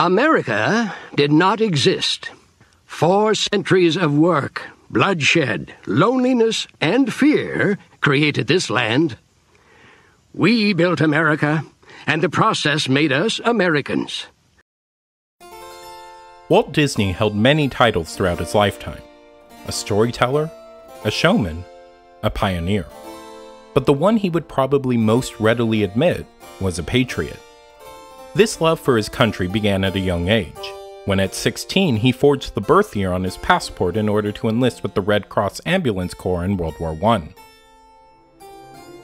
America did not exist. Four centuries of work, bloodshed, loneliness, and fear created this land. We built America, and the process made us Americans. Walt Disney held many titles throughout his lifetime a storyteller, a showman, a pioneer. But the one he would probably most readily admit was a patriot. This love for his country began at a young age, when at 16 he forged the birth year on his passport in order to enlist with the Red Cross Ambulance Corps in World War I.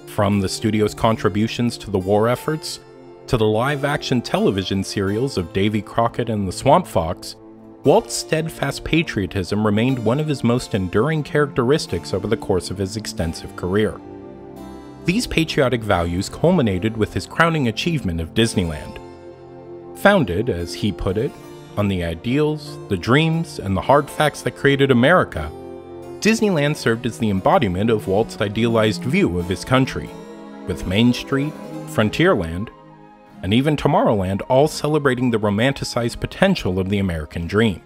From the studio's contributions to the war efforts, to the live action television serials of Davy Crockett and the Swamp Fox, Walt's steadfast patriotism remained one of his most enduring characteristics over the course of his extensive career. These patriotic values culminated with his crowning achievement of Disneyland. Founded, as he put it, on the ideals, the dreams, and the hard facts that created America, Disneyland served as the embodiment of Walt's idealized view of his country, with Main Street, Frontierland, and even Tomorrowland all celebrating the romanticized potential of the American dream.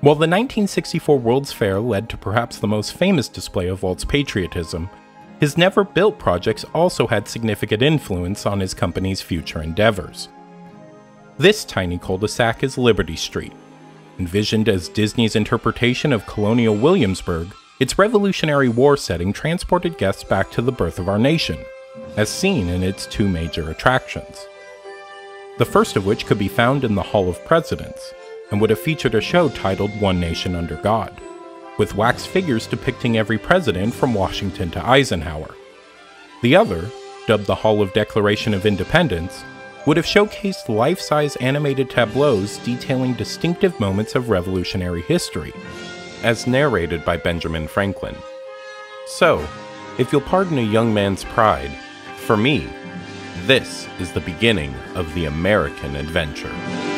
While the 1964 World's Fair led to perhaps the most famous display of Walt's patriotism, his never built projects also had significant influence on his company's future endeavors. This tiny cul de sac is Liberty Street. Envisioned as Disney's interpretation of colonial Williamsburg, its Revolutionary War setting transported guests back to the birth of our nation, as seen in its two major attractions. The first of which could be found in the Hall of Presidents, and would have featured a show titled One Nation Under God, with wax figures depicting every president from Washington to Eisenhower. The other, dubbed the Hall of Declaration of Independence, would have showcased life size animated tableaus detailing distinctive moments of revolutionary history, as narrated by Benjamin Franklin. So, if you'll pardon a young man's pride, for me, this is the beginning of the American adventure.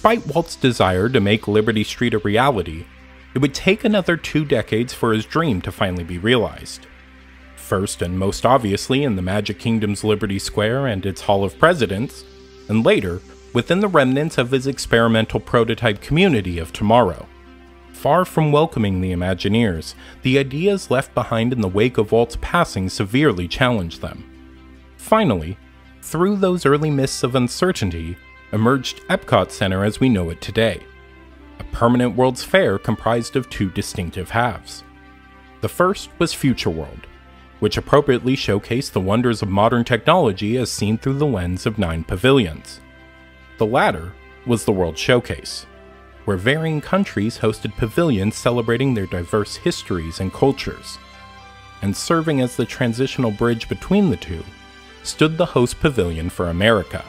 Despite Walt's desire to make Liberty Street a reality, it would take another two decades for his dream to finally be realized. First and most obviously in the Magic Kingdom's Liberty Square and its Hall of Presidents, and later within the remnants of his experimental prototype community of tomorrow. Far from welcoming the Imagineers, the ideas left behind in the wake of Walt's passing severely challenged them. Finally, through those early mists of uncertainty, emerged Epcot Center as we know it today, a permanent World's Fair comprised of two distinctive halves. The first was Future World, which appropriately showcased the wonders of modern technology as seen through the lens of nine pavilions. The latter was the World Showcase, where varying countries hosted pavilions celebrating their diverse histories and cultures. And serving as the transitional bridge between the two stood the host pavilion for America.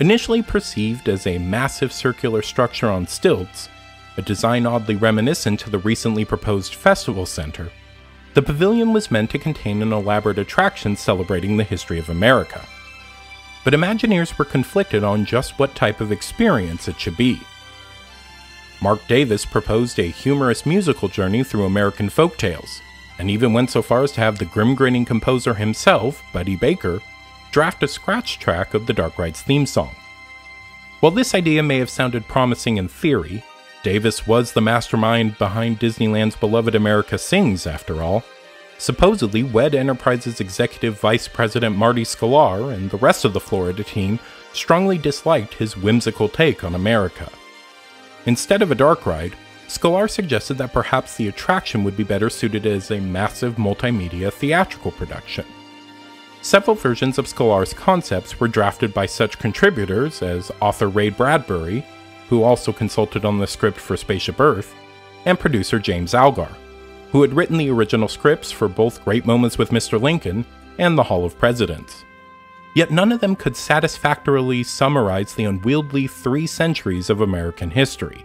Initially perceived as a massive circular structure on stilts, a design oddly reminiscent to the recently proposed Festival Center, the pavilion was meant to contain an elaborate attraction celebrating the history of America. But Imagineers were conflicted on just what type of experience it should be. Marc Davis proposed a humorous musical journey through American folk tales, and even went so far as to have the grim grinning composer himself, Buddy Baker, draft a scratch track of the Dark Rides theme song. While this idea may have sounded promising in theory, Davis was the mastermind behind Disneyland's beloved America Sings, after all. Supposedly, WED Enterprises executive vice president Marty Sklar and the rest of the Florida team strongly disliked his whimsical take on America. Instead of a dark ride, Sklar suggested that perhaps the attraction would be better suited as a massive multimedia theatrical production. Several versions of Sklar's concepts were drafted by such contributors as author Ray Bradbury, who also consulted on the script for Spaceship Earth, and producer James Algar, who had written the original scripts for both Great Moments with Mr. Lincoln and The Hall of Presidents. Yet none of them could satisfactorily summarize the unwieldy three centuries of American history.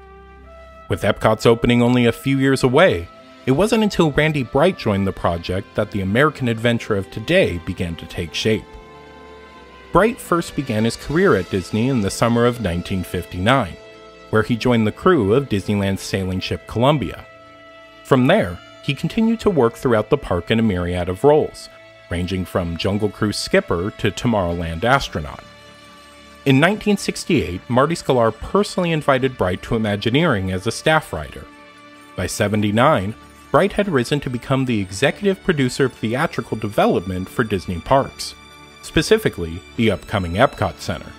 With Epcot's opening only a few years away, it wasn't until Randy Bright joined the project that the American adventure of today began to take shape. Bright first began his career at Disney in the summer of 1959, where he joined the crew of Disneyland's sailing ship Columbia. From there, he continued to work throughout the park in a myriad of roles, ranging from Jungle Cruise skipper to Tomorrowland astronaut. In 1968, Marty Sklar personally invited Bright to Imagineering as a staff writer. By 79, Bright had risen to become the executive producer of theatrical development for Disney parks, specifically the upcoming Epcot Center.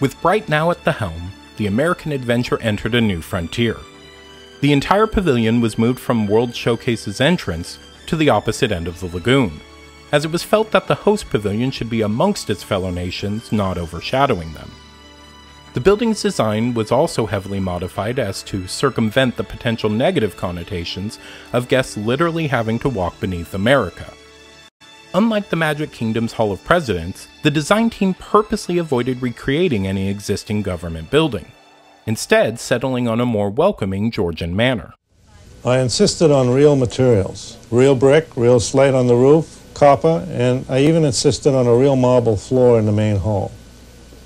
With Bright now at the helm, the American adventure entered a new frontier. The entire pavilion was moved from World Showcase's entrance to the opposite end of the lagoon, as it was felt that the host pavilion should be amongst its fellow nations, not overshadowing them. The building's design was also heavily modified as to circumvent the potential negative connotations of guests literally having to walk beneath America. Unlike the Magic Kingdom's Hall of Presidents, the design team purposely avoided recreating any existing government building, instead, settling on a more welcoming Georgian manner. I insisted on real materials real brick, real slate on the roof, copper, and I even insisted on a real marble floor in the main hall.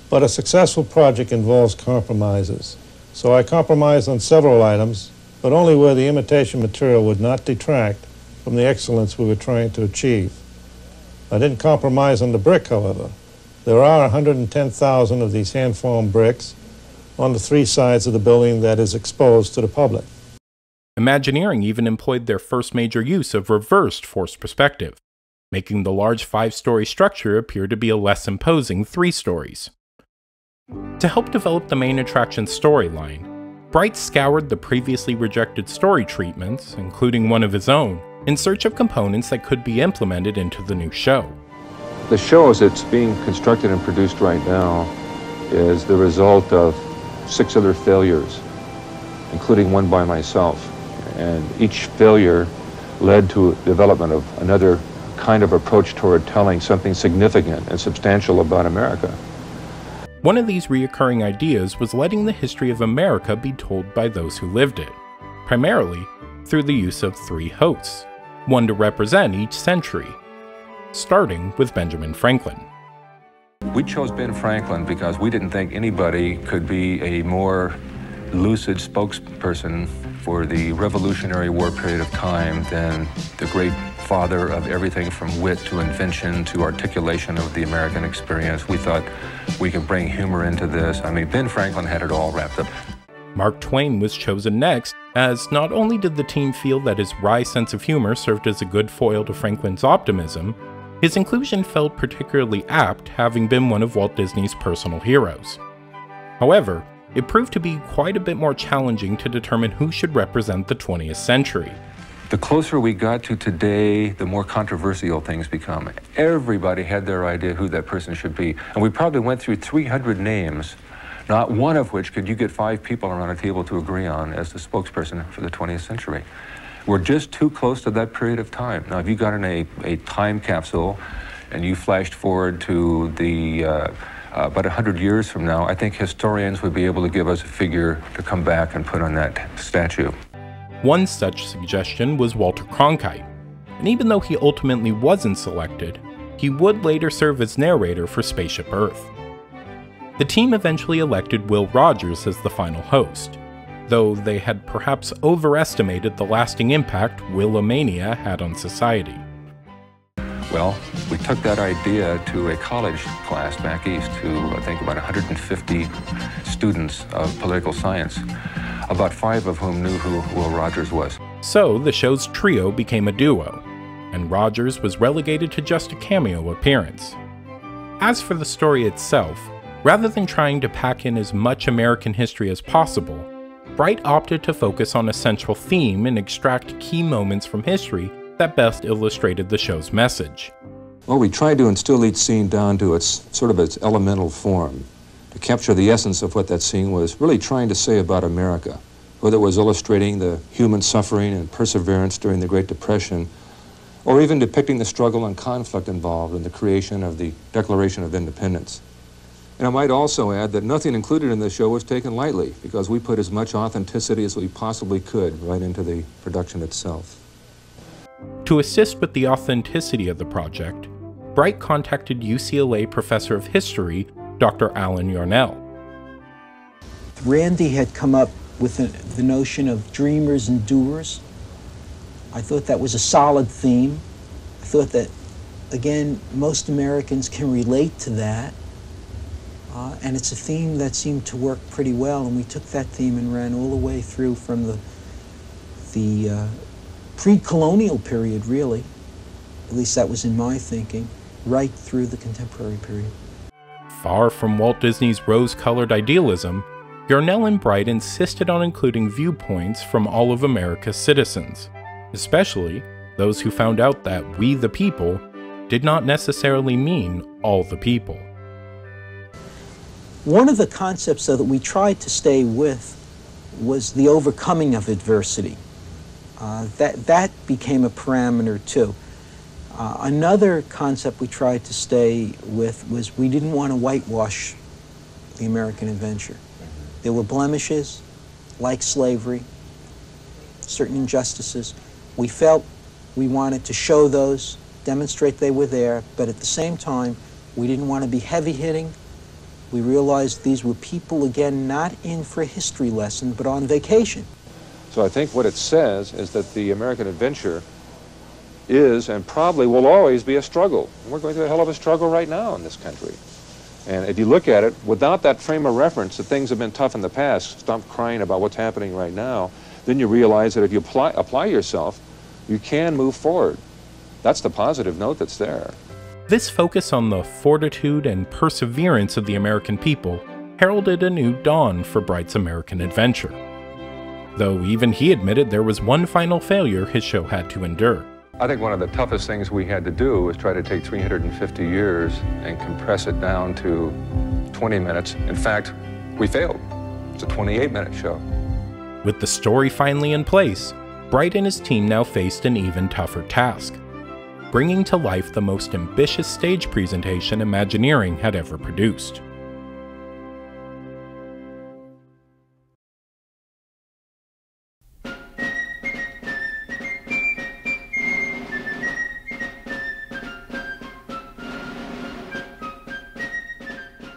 But a successful project involves compromises. So I compromised on several items, but only where the imitation material would not detract from the excellence we were trying to achieve. I didn't compromise on the brick, however. There are 110,000 of these hand-formed bricks on the three sides of the building that is exposed to the public. Imagineering even employed their first major use of reversed forced perspective, making the large five story structure appear to be a less imposing three stories. To help develop the main attraction's storyline, Bright scoured the previously rejected story treatments, including one of his own, in search of components that could be implemented into the new show. The show as it's being constructed and produced right now is the result of six other failures, including one by myself. And each failure led to development of another kind of approach toward telling something significant and substantial about America. One of these reoccurring ideas was letting the history of America be told by those who lived it, primarily through the use of three hosts, one to represent each century, starting with Benjamin Franklin. We chose Ben Franklin because we didn't think anybody could be a more lucid spokesperson for the Revolutionary War period of time than the great father of everything from wit to invention to articulation of the American experience. We thought we could bring humor into this. I mean, Ben Franklin had it all wrapped up. Mark Twain was chosen next, as not only did the team feel that his wry sense of humor served as a good foil to Franklin's optimism, his inclusion felt particularly apt, having been one of Walt Disney's personal heroes. However, it proved to be quite a bit more challenging to determine who should represent the 20th century. The closer we got to today, the more controversial things become. Everybody had their idea who that person should be. And we probably went through 300 names, not one of which could you get five people around a table to agree on as the spokesperson for the 20th century. We're just too close to that period of time. Now, if you got in a, a time capsule and you flashed forward to the uh, uh, about 100 years from now, I think historians would be able to give us a figure to come back and put on that statue. One such suggestion was Walter Cronkite, and even though he ultimately wasn't selected, he would later serve as narrator for Spaceship Earth. The team eventually elected Will Rogers as the final host, though they had perhaps overestimated the lasting impact Willamania had on society. Well, we took that idea to a college class back east to, I think, about 150 students of political science, about five of whom knew who Will Rogers was. So the show's trio became a duo, and Rogers was relegated to just a cameo appearance. As for the story itself, rather than trying to pack in as much American history as possible, Bright opted to focus on a central theme and extract key moments from history that best illustrated the show's message. Well, we tried to instill each scene down to its sort of its elemental form, to capture the essence of what that scene was really trying to say about America, whether it was illustrating the human suffering and perseverance during the Great Depression, or even depicting the struggle and conflict involved in the creation of the Declaration of Independence. And I might also add that nothing included in the show was taken lightly because we put as much authenticity as we possibly could right into the production itself. To assist with the authenticity of the project, Bright contacted UCLA professor of history, Dr. Allen Yarnell. Randy had come up with the, the notion of dreamers and doers. I thought that was a solid theme. I thought that, again, most Americans can relate to that. Uh, and it's a theme that seemed to work pretty well, and we took that theme and ran all the way through from the, the uh, pre-colonial period, really. At least that was in my thinking, right through the contemporary period. Far from Walt Disney's rose-colored idealism, Yarnell and Bright insisted on including viewpoints from all of America's citizens, especially those who found out that we the people did not necessarily mean all the people. One of the concepts, though, that we tried to stay with was the overcoming of adversity. Uh, that, that became a parameter, too. Uh, another concept we tried to stay with was we didn't want to whitewash the American adventure. There were blemishes, like slavery, certain injustices. We felt we wanted to show those, demonstrate they were there, but at the same time, we didn't want to be heavy hitting we realized these were people, again, not in for a history lesson, but on vacation. So I think what it says is that the American adventure is and probably will always be a struggle. And we're going through a hell of a struggle right now in this country. And if you look at it, without that frame of reference that things have been tough in the past, stop crying about what's happening right now, then you realize that if you apply, apply yourself, you can move forward. That's the positive note that's there. This focus on the fortitude and perseverance of the American people heralded a new dawn for Bright's American adventure. Though even he admitted there was one final failure his show had to endure. I think one of the toughest things we had to do was try to take 350 years and compress it down to 20 minutes. In fact, we failed. It's a 28 minute show. With the story finally in place, Bright and his team now faced an even tougher task bringing to life the most ambitious stage presentation Imagineering had ever produced.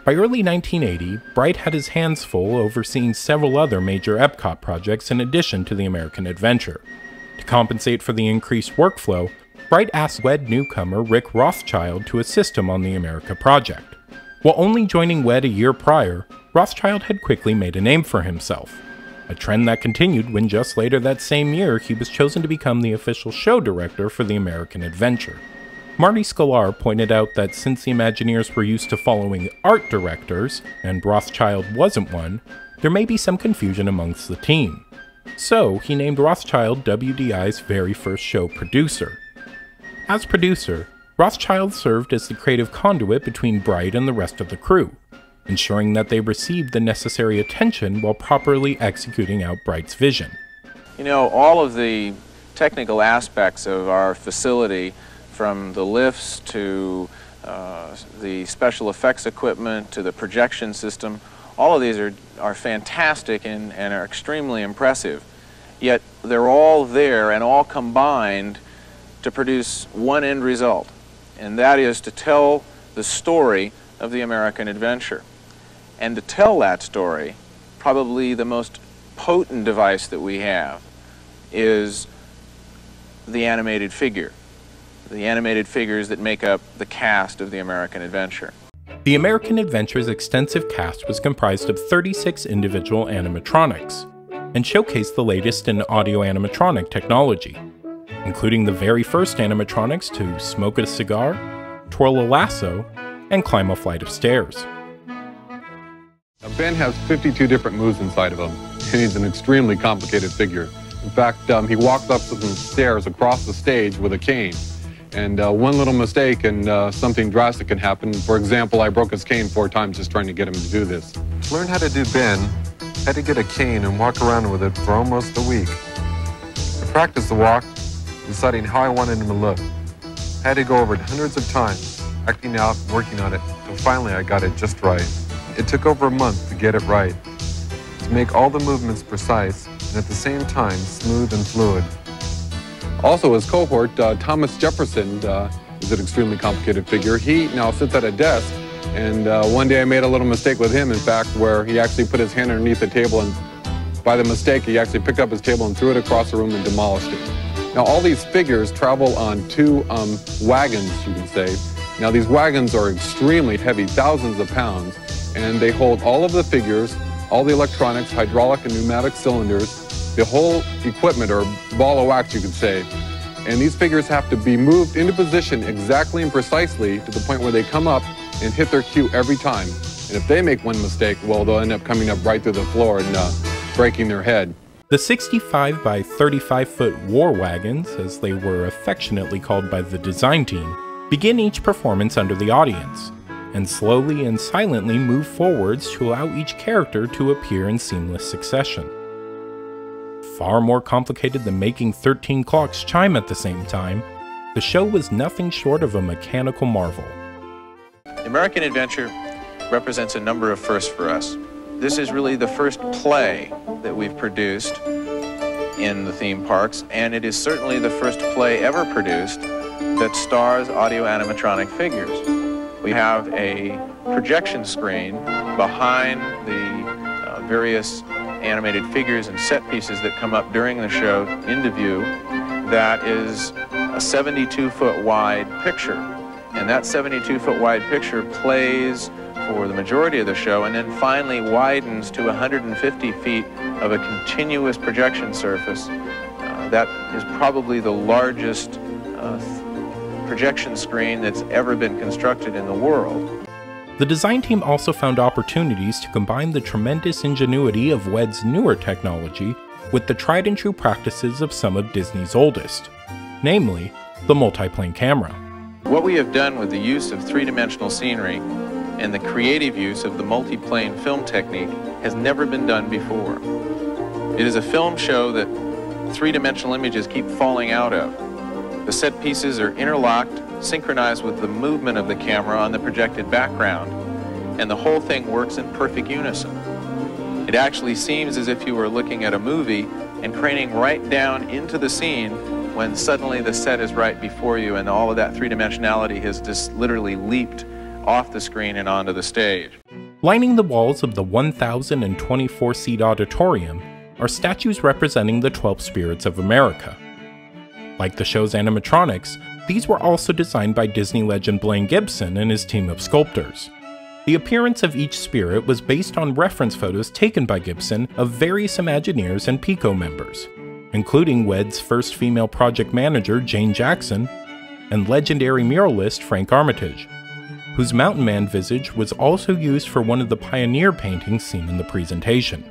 By early 1980, Bright had his hands full overseeing several other major Epcot projects in addition to the American Adventure. To compensate for the increased workflow, Bright asked WED newcomer Rick Rothschild to assist him on the America project. While only joining WED a year prior, Rothschild had quickly made a name for himself, a trend that continued when just later that same year he was chosen to become the official show director for the American Adventure. Marty Sklar pointed out that since the Imagineers were used to following art directors, and Rothschild wasn't one, there may be some confusion amongst the team. So, he named Rothschild WDI's very first show producer, as producer, Rothschild served as the creative conduit between Bright and the rest of the crew, ensuring that they received the necessary attention while properly executing out Bright's vision. You know, all of the technical aspects of our facility, from the lifts to uh, the special effects equipment to the projection system, all of these are, are fantastic and, and are extremely impressive. Yet they're all there and all combined to produce one end result, and that is to tell the story of the American adventure. And to tell that story, probably the most potent device that we have is the animated figure, the animated figures that make up the cast of the American adventure. The American Adventure's extensive cast was comprised of 36 individual animatronics and showcased the latest in audio animatronic technology including the very first animatronics to smoke a cigar, twirl a lasso, and climb a flight of stairs. Now ben has 52 different moves inside of him, and he's an extremely complicated figure. In fact, um, he walks up some stairs across the stage with a cane. And uh, one little mistake and uh, something drastic can happen. For example, I broke his cane four times just trying to get him to do this. To learn how to do Ben, had to get a cane and walk around with it for almost a week. I practiced the walk deciding how I wanted him to look. I had to go over it hundreds of times, acting out, working on it, until finally I got it just right. It took over a month to get it right, to make all the movements precise and at the same time smooth and fluid. Also, his cohort, uh, Thomas Jefferson, uh, is an extremely complicated figure. He now sits at a desk, and uh, one day I made a little mistake with him, in fact, where he actually put his hand underneath the table, and by the mistake, he actually picked up his table and threw it across the room and demolished it. Now, all these figures travel on two um, wagons, you can say. Now, these wagons are extremely heavy, thousands of pounds, and they hold all of the figures, all the electronics, hydraulic and pneumatic cylinders, the whole equipment, or ball of wax, you could say. And these figures have to be moved into position exactly and precisely to the point where they come up and hit their cue every time. And if they make one mistake, well, they'll end up coming up right through the floor and uh, breaking their head. The 65 by 35 foot war wagons, as they were affectionately called by the design team, begin each performance under the audience, and slowly and silently move forwards to allow each character to appear in seamless succession. Far more complicated than making 13 clocks chime at the same time, the show was nothing short of a mechanical marvel. American Adventure represents a number of firsts for us. This is really the first play that we've produced in the theme parks, and it is certainly the first play ever produced that stars audio animatronic figures. We have a projection screen behind the uh, various animated figures and set pieces that come up during the show into view that is a 72 foot wide picture. And that 72 foot wide picture plays for the majority of the show and then finally widens to 150 feet of a continuous projection surface. Uh, that is probably the largest uh, projection screen that's ever been constructed in the world. The design team also found opportunities to combine the tremendous ingenuity of WED's newer technology with the tried and true practices of some of Disney's oldest, namely the multiplane camera. What we have done with the use of three-dimensional scenery and the creative use of the multiplane film technique has never been done before. It is a film show that three-dimensional images keep falling out of. The set pieces are interlocked, synchronized with the movement of the camera on the projected background, and the whole thing works in perfect unison. It actually seems as if you were looking at a movie and craning right down into the scene when suddenly the set is right before you and all of that three-dimensionality has just literally leaped off the screen and onto the stage. Lining the walls of the 1,024 seat auditorium are statues representing the 12 spirits of America. Like the show's animatronics, these were also designed by Disney legend Blaine Gibson and his team of sculptors. The appearance of each spirit was based on reference photos taken by Gibson of various Imagineers and PICO members, including WED's first female project manager, Jane Jackson, and legendary muralist Frank Armitage, whose Mountain Man visage was also used for one of the pioneer paintings seen in the presentation.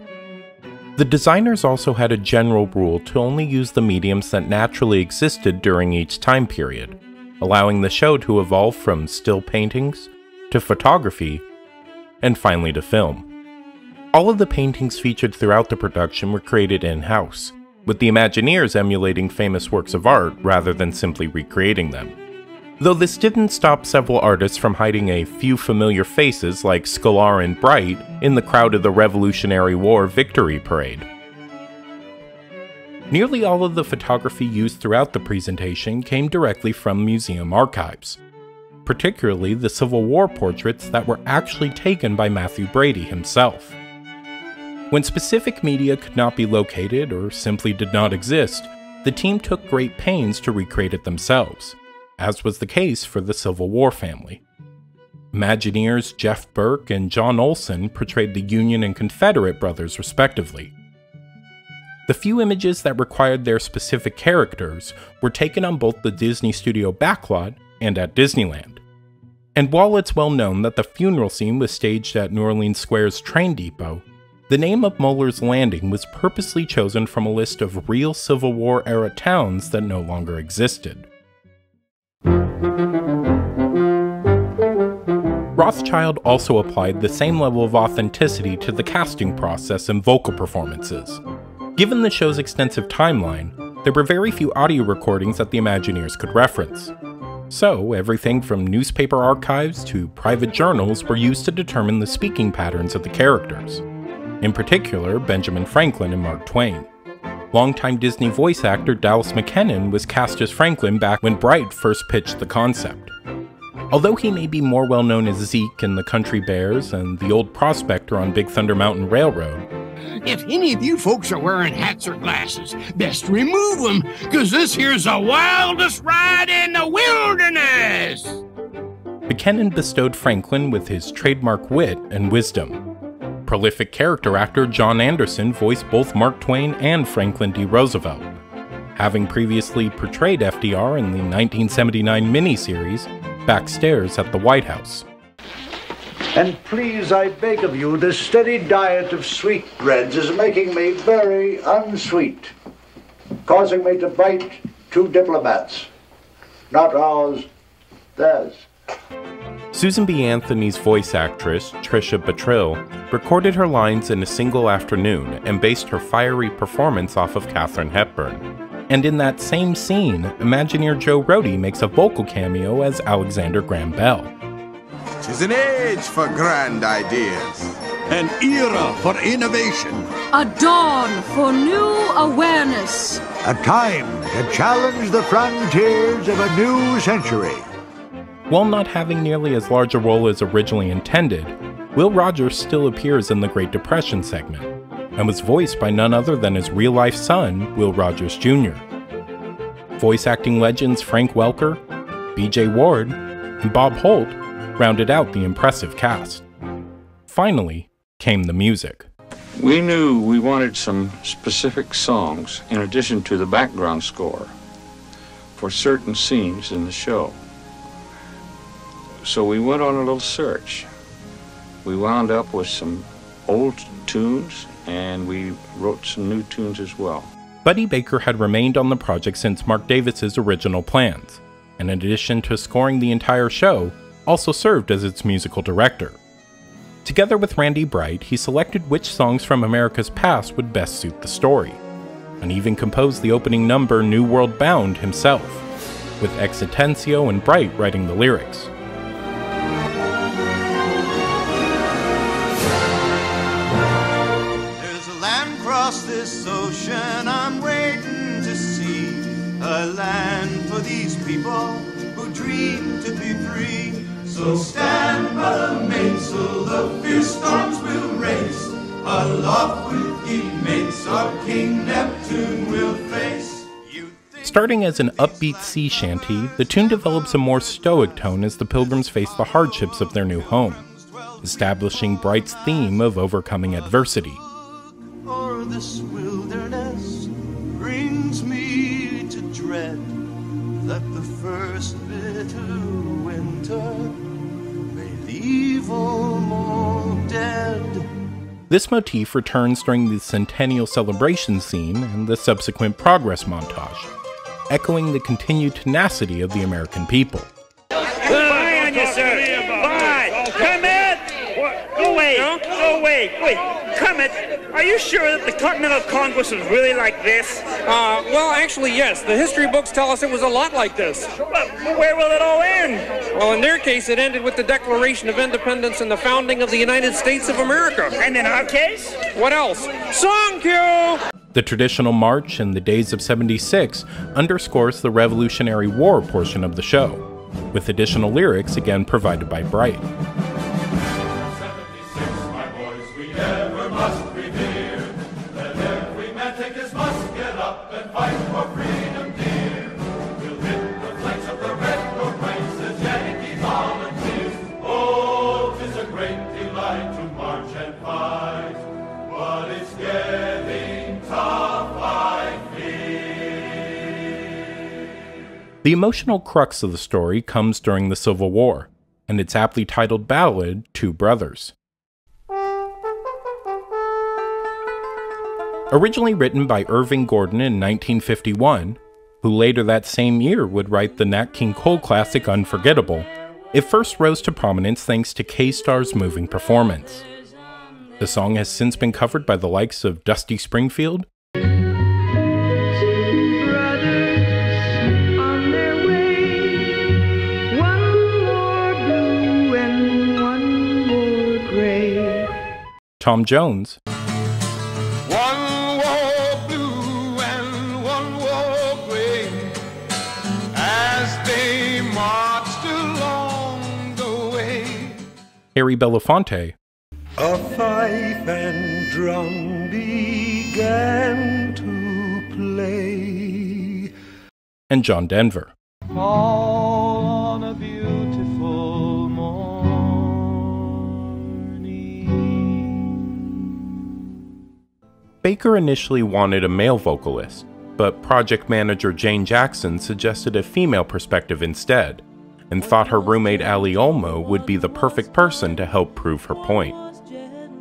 The designers also had a general rule to only use the mediums that naturally existed during each time period, allowing the show to evolve from still paintings to photography and finally to film. All of the paintings featured throughout the production were created in house, with the Imagineers emulating famous works of art rather than simply recreating them. Though this didn't stop several artists from hiding a few familiar faces like Sklar and Bright in the crowd of the Revolutionary War Victory Parade. Nearly all of the photography used throughout the presentation came directly from museum archives, particularly the Civil War portraits that were actually taken by Mathew Brady himself. When specific media could not be located or simply did not exist, the team took great pains to recreate it themselves as was the case for the Civil War family. Imagineers Jeff Burke and John Olson portrayed the Union and Confederate brothers, respectively. The few images that required their specific characters were taken on both the Disney Studio backlot and at Disneyland. And while it's well known that the funeral scene was staged at New Orleans Square's train depot, the name of Muller's Landing was purposely chosen from a list of real Civil War era towns that no longer existed. Rothschild also applied the same level of authenticity to the casting process and vocal performances. Given the show's extensive timeline, there were very few audio recordings that the Imagineers could reference. So, everything from newspaper archives to private journals were used to determine the speaking patterns of the characters. In particular, Benjamin Franklin and Mark Twain. Longtime Disney voice actor Dallas McKennon was cast as Franklin back when Bright first pitched the concept. Although he may be more well known as Zeke in The Country Bears and the old prospector on Big Thunder Mountain Railroad, if any of you folks are wearing hats or glasses, best remove them, because this here's the wildest ride in the wilderness! McKennon bestowed Franklin with his trademark wit and wisdom. Prolific character actor John Anderson voiced both Mark Twain and Franklin D. Roosevelt. Having previously portrayed FDR in the 1979 miniseries Backstairs at the White House. And please, I beg of you, this steady diet of sweetbreads is making me very unsweet, causing me to bite two diplomats. Not ours, theirs. Susan B. Anthony's voice actress, Trisha Bertrille, recorded her lines in a single afternoon and based her fiery performance off of Katharine Hepburn. And in that same scene, Imagineer Joe Rohde makes a vocal cameo as Alexander Graham Bell. Tis an age for grand ideas, an era for innovation, a dawn for new awareness, a time to challenge the frontiers of a new century. While not having nearly as large a role as originally intended, Will Rogers still appears in the Great Depression segment and was voiced by none other than his real life son, Will Rogers Jr. Voice acting legends Frank Welker, BJ Ward, and Bob Holt rounded out the impressive cast. Finally came the music. We knew we wanted some specific songs in addition to the background score for certain scenes in the show. So we went on a little search. We wound up with some old tunes and we wrote some new tunes as well. Buddy Baker had remained on the project since Marc Davis's original plans, and in addition to scoring the entire show, also served as its musical director. Together with Randy Bright, he selected which songs from America's past would best suit the story, and even composed the opening number New World Bound himself, with X Atencio and Bright writing the lyrics. A land for these people who dream to be free. So stand by the mainsail, the fierce storms will race. Aloft with ye mates, our King Neptune will face. Starting as an upbeat sea shanty, the tune develops a more stoic tone as the pilgrims face the hardships of their new home, establishing Bright's theme of overcoming adversity this wilderness brings me dread that the first bitter winter may leave all more dead. This motif returns during the centennial celebration scene and the subsequent progress montage, echoing the continued tenacity of the American people. Fine on you, sir. Fine. Come in. Go away. Go away. Wait. Kermit, are you sure that the Continental Congress was really like this? Uh, well, actually, yes. The history books tell us it was a lot like this. But where will it all end? Well, in their case, it ended with the Declaration of Independence and the founding of the United States of America. And in our case? What else? Song cue! The traditional march in the days of 76 underscores the Revolutionary War portion of the show, with additional lyrics again provided by Bright. The emotional crux of the story comes during the Civil War, and its aptly titled ballad, Two Brothers. Originally written by Irving Gordon in 1951, who later that same year would write the Nat King Cole classic Unforgettable, it first rose to prominence thanks to Kay Starr's moving performance. The song has since been covered by the likes of Dusty Springfield, the way. Harry Belafonte, A fife and drum began to play. and John Denver. Fall Baker initially wanted a male vocalist, but project manager Jane Jackson suggested a female perspective instead, and thought her roommate Ali Olmo would be the perfect person to help prove her point.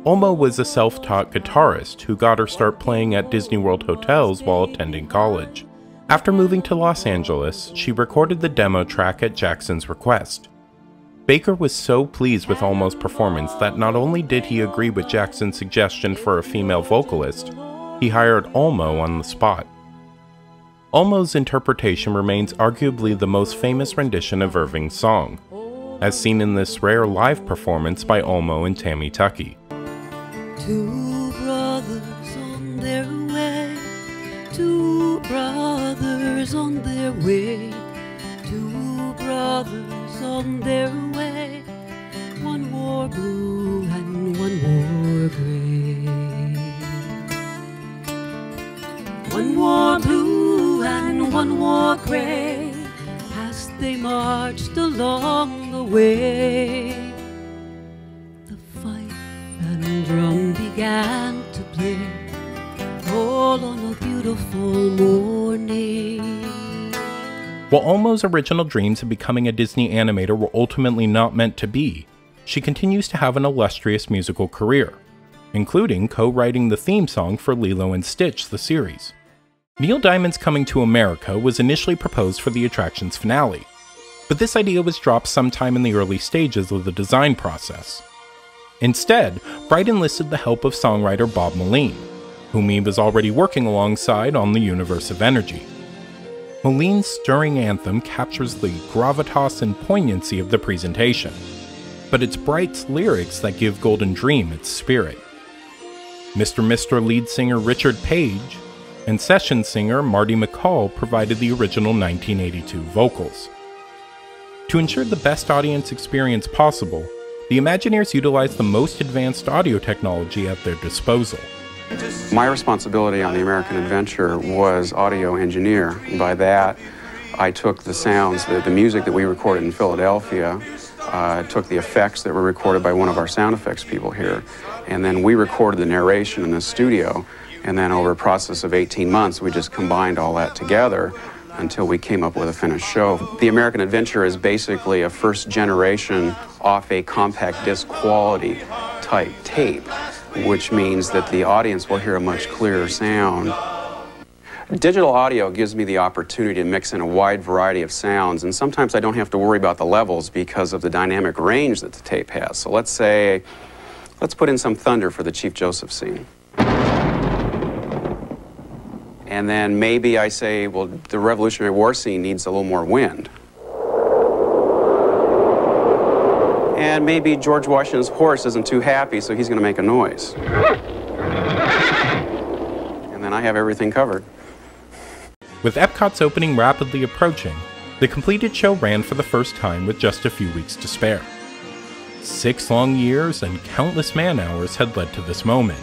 Olmo was a self taught guitarist who got her start playing at Disney World hotels while attending college. After moving to Los Angeles, she recorded the demo track at Jackson's request. Baker was so pleased with Olmo's performance that not only did he agree with Jackson's suggestion for a female vocalist, he hired Olmo on the spot. Olmo's interpretation remains arguably the most famous rendition of Irving's song, as seen in this rare live performance by Olmo and Tammy Tuckey. Two brothers on their way, two brothers on their way, two brothers on their way. Wore blue and one wore gray. One wore blue and one wore gray as they marched along the way. The fife and drum began to play all on a beautiful morning. While Olmo's original dreams of becoming a Disney animator were ultimately not meant to be, she continues to have an illustrious musical career, including co writing the theme song for Lilo and Stitch, the series. Neil Diamond's Coming to America was initially proposed for the attraction's finale, but this idea was dropped sometime in the early stages of the design process. Instead, Bright enlisted the help of songwriter Bob Moline, whom he was already working alongside on The Universe of Energy. Moline's stirring anthem captures the gravitas and poignancy of the presentation, but it's Bright's lyrics that give Golden Dream its spirit. Mr. Mister lead singer Richard Page and session singer Marty McCall provided the original 1982 vocals. To ensure the best audience experience possible, the Imagineers utilized the most advanced audio technology at their disposal. My responsibility on the American Adventure was audio engineer. By that, I took the sounds, the, the music that we recorded in Philadelphia, uh, took the effects that were recorded by one of our sound effects people here, and then we recorded the narration in the studio. And then over a process of 18 months, we just combined all that together until we came up with a finished show. The American Adventure is basically a first generation off a compact disc quality type tape, which means that the audience will hear a much clearer sound. Digital audio gives me the opportunity to mix in a wide variety of sounds, and sometimes I don't have to worry about the levels because of the dynamic range that the tape has. So let's say, let's put in some thunder for the Chief Joseph scene. And then maybe I say, well, the Revolutionary War scene needs a little more wind. And maybe George Washington's horse isn't too happy, so he's going to make a noise. And then I have everything covered. With Epcot's opening rapidly approaching, the completed show ran for the first time with just a few weeks to spare. Six long years and countless man hours had led to this moment,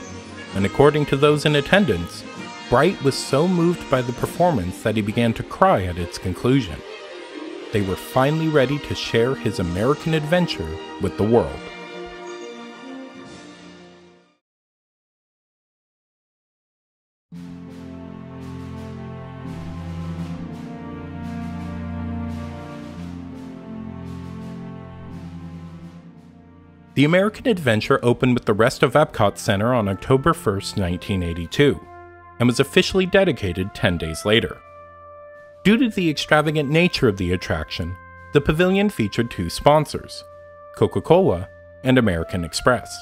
and according to those in attendance, Bright was so moved by the performance that he began to cry at its conclusion. They were finally ready to share his American adventure with the world. The American Adventure opened with the rest of Epcot Center on October 1, 1982, and was officially dedicated 10 days later. Due to the extravagant nature of the attraction, the pavilion featured two sponsors Coca Cola and American Express.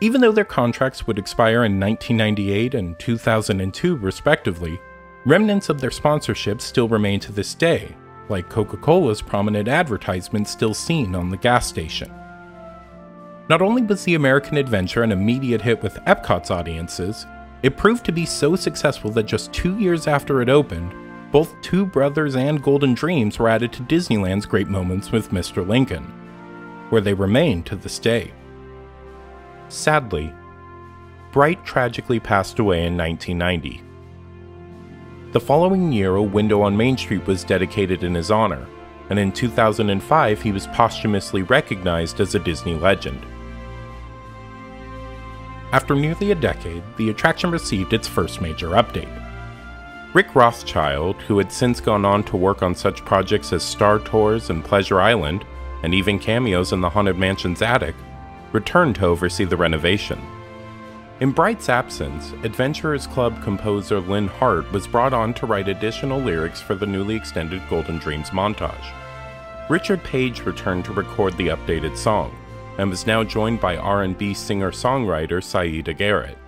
Even though their contracts would expire in 1998 and 2002, respectively, remnants of their sponsorship still remain to this day, like Coca Cola's prominent advertisements still seen on the gas station. Not only was the American Adventure an immediate hit with Epcot's audiences, it proved to be so successful that just two years after it opened, both Two Brothers and Golden Dreams were added to Disneyland's Great Moments with Mr. Lincoln, where they remain to this day. Sadly, Bright tragically passed away in 1990. The following year, a window on Main Street was dedicated in his honor, and in 2005 he was posthumously recognized as a Disney legend. After nearly a decade, the attraction received its first major update. Rick Rothschild, who had since gone on to work on such projects as Star Tours and Pleasure Island, and even cameos in the Haunted Mansion's attic, returned to oversee the renovation. In Bright's absence, Adventurers Club composer Lynn Hart was brought on to write additional lyrics for the newly extended Golden Dreams montage. Richard Page returned to record the updated song, and was now joined by R&B singer-songwriter Siedah Garrett.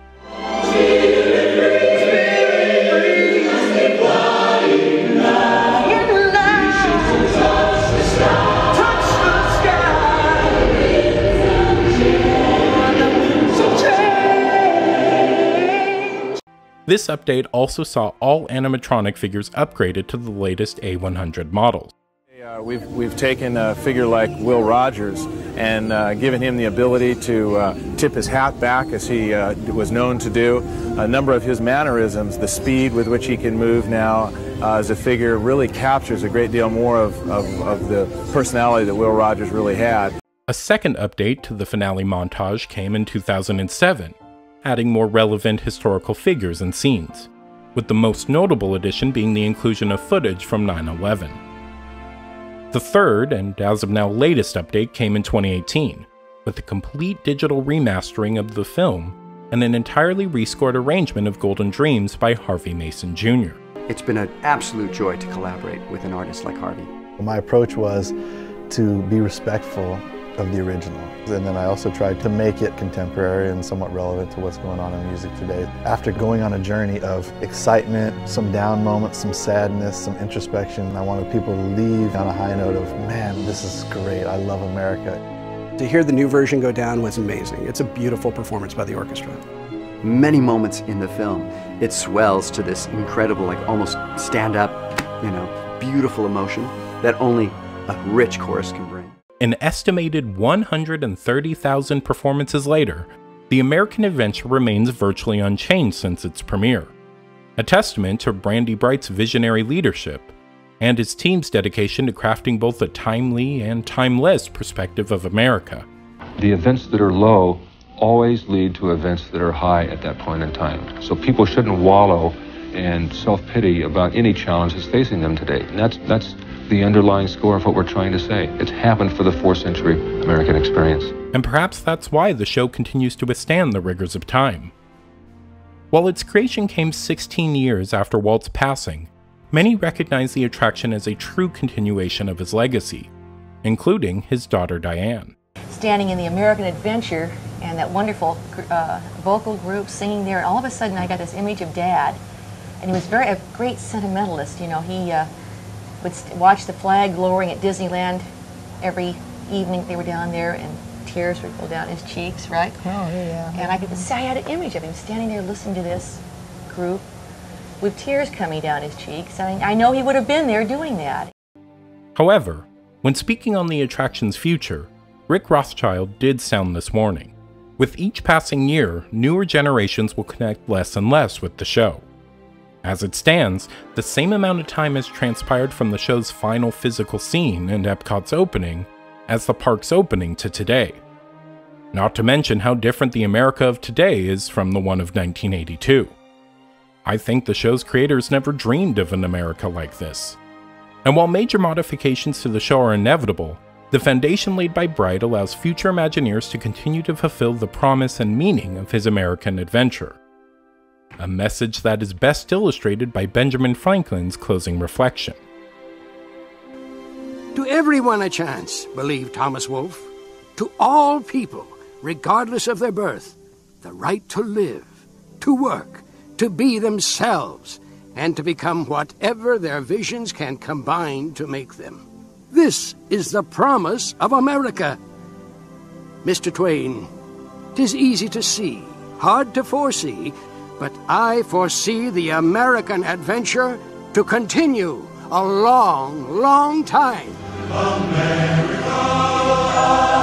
This update also saw all animatronic figures upgraded to the latest A100 models. Uh, we've, we've taken a figure like Will Rogers and uh, given him the ability to uh, tip his hat back as he uh, was known to do. A number of his mannerisms, the speed with which he can move now uh, as a figure really captures a great deal more of, of, of the personality that Will Rogers really had. A second update to the finale montage came in 2007 adding more relevant historical figures and scenes, with the most notable addition being the inclusion of footage from 9 11. The third, and as of now latest update, came in 2018, with a complete digital remastering of the film and an entirely rescored arrangement of Golden Dreams by Harvey Mason Jr. It's been an absolute joy to collaborate with an artist like Harvey. My approach was to be respectful of the original. And then I also tried to make it contemporary and somewhat relevant to what's going on in music today. After going on a journey of excitement, some down moments, some sadness, some introspection, I wanted people to leave on a high note of, man, this is great, I love America. To hear the new version go down was amazing. It's a beautiful performance by the orchestra. Many moments in the film, it swells to this incredible, like almost stand up, you know, beautiful emotion that only a rich chorus can bring. An estimated 130,000 performances later, the American Adventure remains virtually unchanged since its premiere, a testament to Randy Bright's visionary leadership and his team's dedication to crafting both a timely and timeless perspective of America. The events that are low always lead to events that are high at that point in time. So people shouldn't wallow and self-pity about any challenges facing them today. And that's that's the underlying score of what we're trying to say. It's happened for the fourth century American experience. And perhaps that's why the show continues to withstand the rigors of time. While its creation came 16 years after Walt's passing, many recognize the attraction as a true continuation of his legacy, including his daughter Diane. Standing in the American Adventure and that wonderful uh, vocal group singing there, and all of a sudden I got this image of Dad, and he was very a great sentimentalist. You know, he uh, would watch the flag lowering at Disneyland every evening they were down there, and tears would go down his cheeks, right? Oh, yeah. And I could say I had an image of him standing there listening to this group with tears coming down his cheeks. I, I know he would have been there doing that. However, when speaking on the attraction's future, Rick Rothschild did sound this warning. With each passing year, newer generations will connect less and less with the show. As it stands, the same amount of time has transpired from the show's final physical scene and Epcot's opening as the park's opening to today. Not to mention how different the America of today is from the one of 1982. I think the show's creators never dreamed of an America like this. And while major modifications to the show are inevitable, the foundation laid by Bright allows future Imagineers to continue to fulfill the promise and meaning of his American adventure a message that is best illustrated by Benjamin Franklin's closing reflection. To everyone a chance, believed Thomas Wolfe. To all people, regardless of their birth, the right to live, to work, to be themselves, and to become whatever their visions can combine to make them. This is the promise of America. Mr. Twain, tis easy to see, hard to foresee, but I foresee the American adventure to continue a long, long time. Sail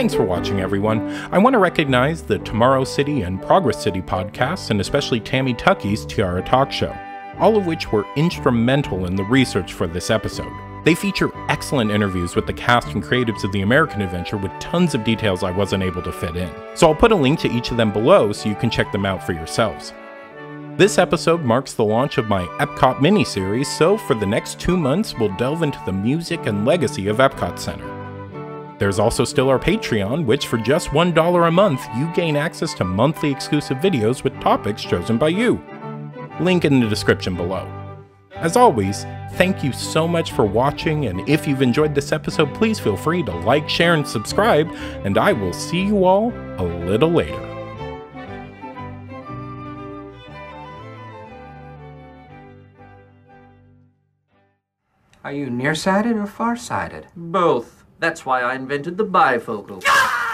Thanks for watching, everyone. I want to recognize the Tomorrow Society and Progress City podcasts, and especially Tammy Tuckey's Tiara Talk Show, all of which were instrumental in the research for this episode. They feature excellent interviews with the cast and creatives of the American Adventure with tons of details I wasn't able to fit in. So I'll put a link to each of them below so you can check them out for yourselves. This episode marks the launch of my Epcot miniseries, so for the next two months, we'll delve into the music and legacy of Epcot Center. There's also still our Patreon, which for just $1 a month, you gain access to monthly exclusive videos with topics chosen by you. Link in the description below. As always, thank you so much for watching, and if you've enjoyed this episode, please feel free to like, share, and subscribe, and I will see you all a little later. Are you nearsighted or farsighted? Both. That's why I invented the bifocal.